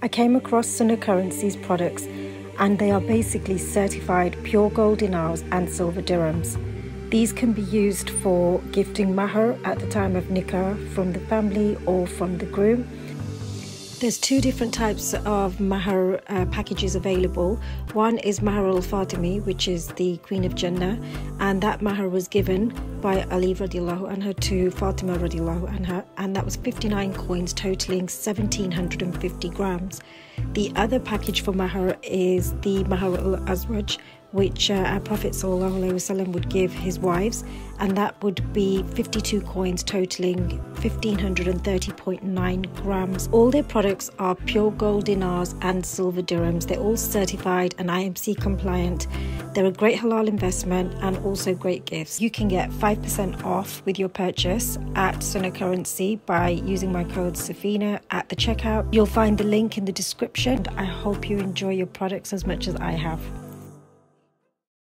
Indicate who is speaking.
Speaker 1: I came across Sunnah Currency's products and they are basically certified pure gold dinars and silver dirhams. These can be used for gifting mahar at the time of nikah from the family or from the groom there's two different types of mahar uh, packages available. One is mahar al-Fatimi, which is the Queen of Jannah, and that mahar was given by Ali radiallahu anha to Fatima radiallahu anha, and that was 59 coins totaling 1750 grams. The other package for mahar is the mahar al-Azwaj, which uh, our Prophet ﷺ would give his wives, and that would be 52 coins totaling 1530.9 grams. All their products are pure gold dinars and silver dirhams. They're all certified and IMC compliant. They're a great halal investment and also great gifts. You can get 5% off with your purchase at Sunnah Currency by using my code Sophina at the checkout. You'll find the link in the description. I hope you enjoy your products as much as I have.